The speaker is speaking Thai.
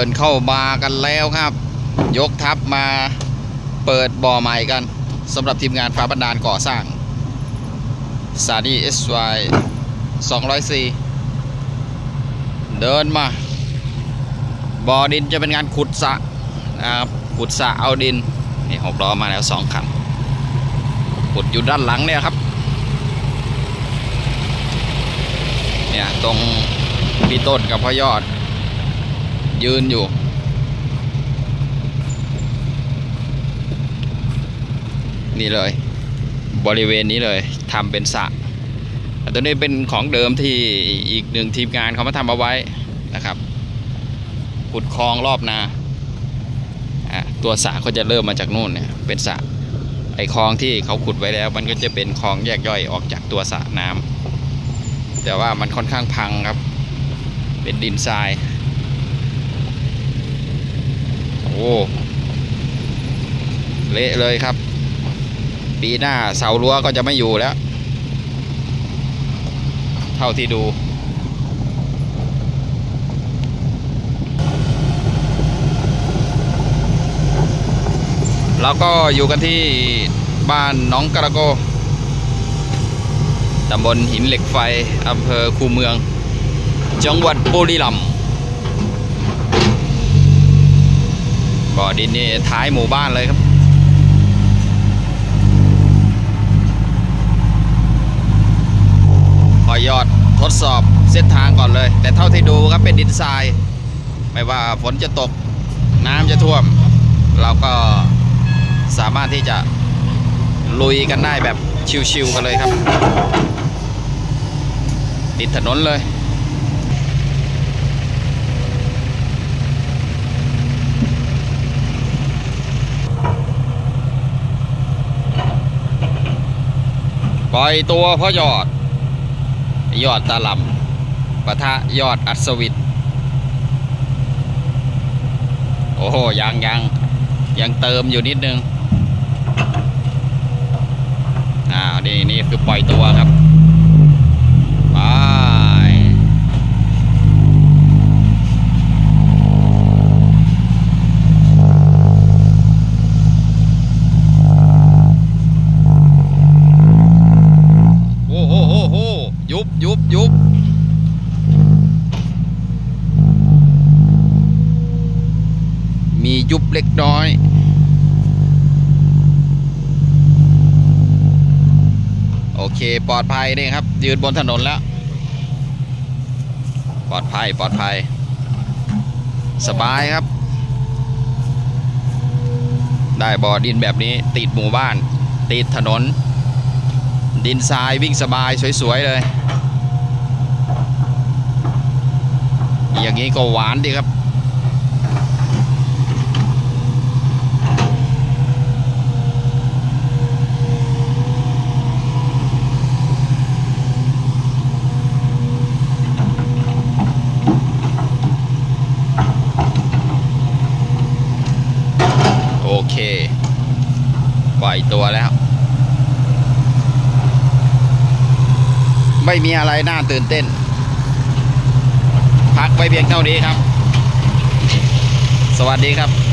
ินเข้ามากันแล้วครับ ยกทัพมาเปิดบ่อใหม่กันสำหรับทีมงานฟ้าบันดาลก่อสร้างซาดีเอสวาย204เดินมา บ่อดินจะเป็นงานขุดสะนะครับขุดสะเอาดินนี่หกล้อมาแล้วสองคันขุดอยู่ด้านหลังเนี่ยครับเนี่ยตรงพี่ต้นกับพ่อยอด ยืนอยู่ นี่เลย บริเวณนี้เลยทำเป็นสระตัวนี้เป็นของเดิมที่อีกหนึ่งทีมงานเขามาทำเอาไว้นะครับขุดคลองรอบนาตัวสระก็จะเริ่มมาจากนู่นเนี่ยเป็นสระไอคลองที่เขาขุดไว้แล้ว มันก็จะเป็นคลองแยกย่อยออกจากตัวสระน้ำแต่ว่ามันค่อนข้างพังครับ เป็นดินทราย โอ้ เละเลยครับ ปีหน้าเสารั้วก็จะไม่อยู่แล้ว เท่าที่ดูแล้วก็อยู่กันที่บ้านน้องกระโก ตำบลหินเหล็กไฟ อำเภอคูเมือง จังหวัดบุรีรัมย์บ่อ ดินนี่ท้ายหมู่บ้านเลยครับ ขอยอดทดสอบเส้นทางก่อนเลย แต่เท่าที่ดูครับเป็นดินทราย ไม่ว่าฝนจะตกน้ำจะท่วม เราก็สามารถที่จะลุยกันได้แบบชิวๆกันเลยครับ ติดถนนเลย ปล่อยตัวพ่อยอด ยอดตาลำปะทะยอดอัศวินโอ้โหยังยังยังเติมอยู่นิดนึงอ่านี่นี่คือปล่อยตัวครับ ไป โอ้โหโอ้โหยุบยุบยุบมี ยุบเล็กน้อยโอเค ปลอดภัยนี่ครับ ยืนบนถนนแล้ว ปลอดภัยปลอดภัย สบายครับ ได้บ่อดินแบบนี้ ติดหมู่บ้าน ติดถนน ดินทรายวิ่งสบายสวย ๆ เลย อย่างนี้ก็หวานดีครับ โอเค ปล่อยตัวแล้ว ไม่มีอะไรน่าตื่นเต้น พักไว้เพียงเท่านี้ครับ สวัสดีครับ